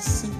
assim.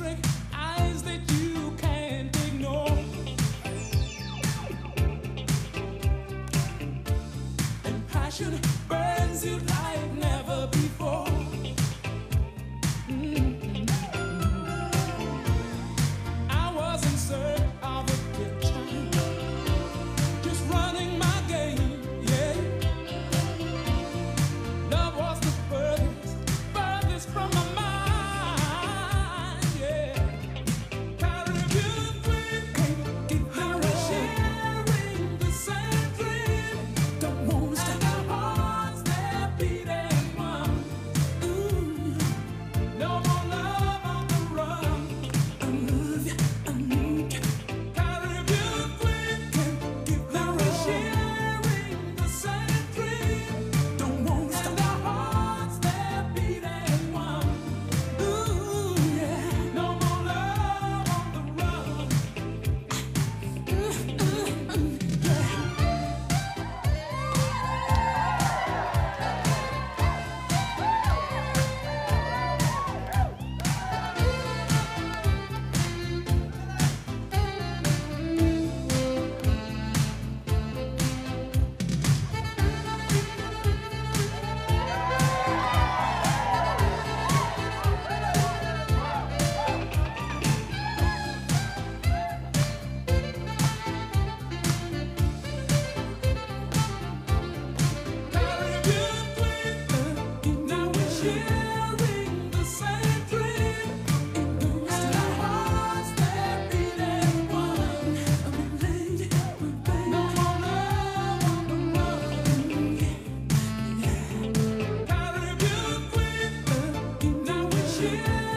eyes that you can't ignore. And passion burns you like. you.